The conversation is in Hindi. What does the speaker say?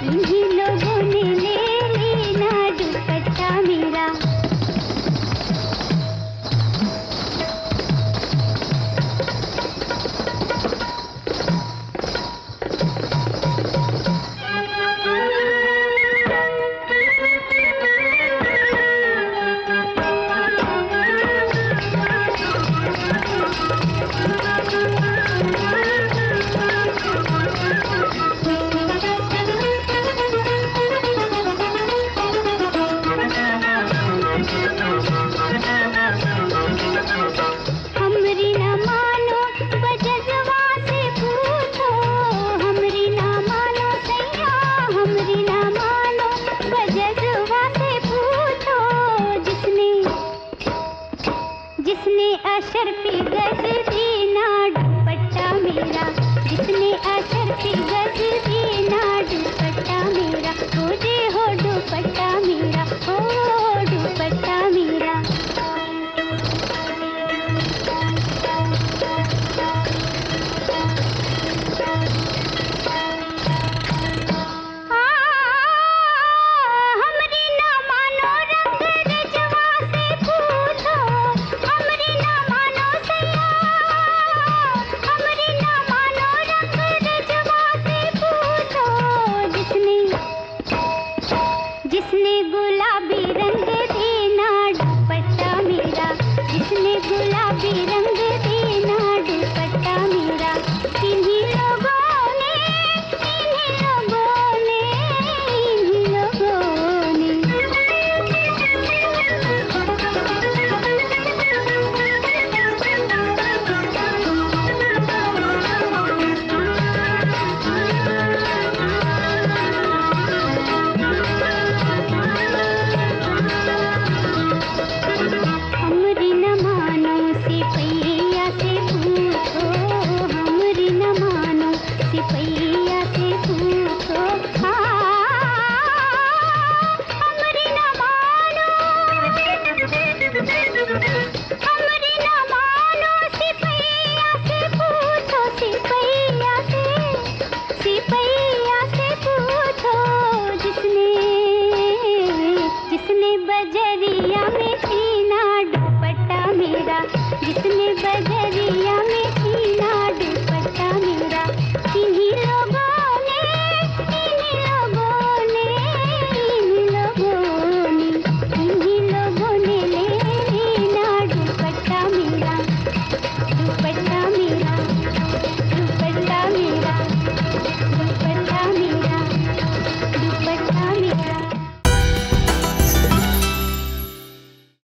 பிஞ்சில Thank you.